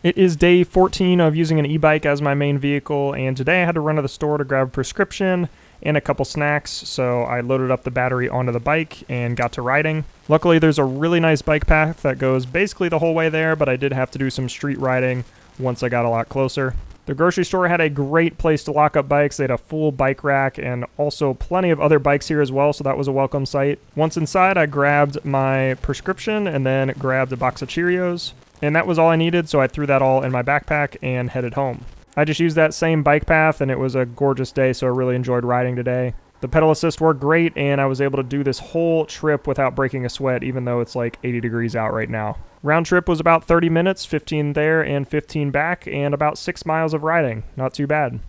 It is day 14 of using an e-bike as my main vehicle, and today I had to run to the store to grab a prescription and a couple snacks, so I loaded up the battery onto the bike and got to riding. Luckily, there's a really nice bike path that goes basically the whole way there, but I did have to do some street riding once I got a lot closer. The grocery store had a great place to lock up bikes. They had a full bike rack and also plenty of other bikes here as well, so that was a welcome sight. Once inside, I grabbed my prescription and then grabbed a box of Cheerios. And that was all I needed, so I threw that all in my backpack and headed home. I just used that same bike path, and it was a gorgeous day, so I really enjoyed riding today. The pedal assist worked great, and I was able to do this whole trip without breaking a sweat, even though it's like 80 degrees out right now. Round trip was about 30 minutes, 15 there and 15 back, and about 6 miles of riding. Not too bad.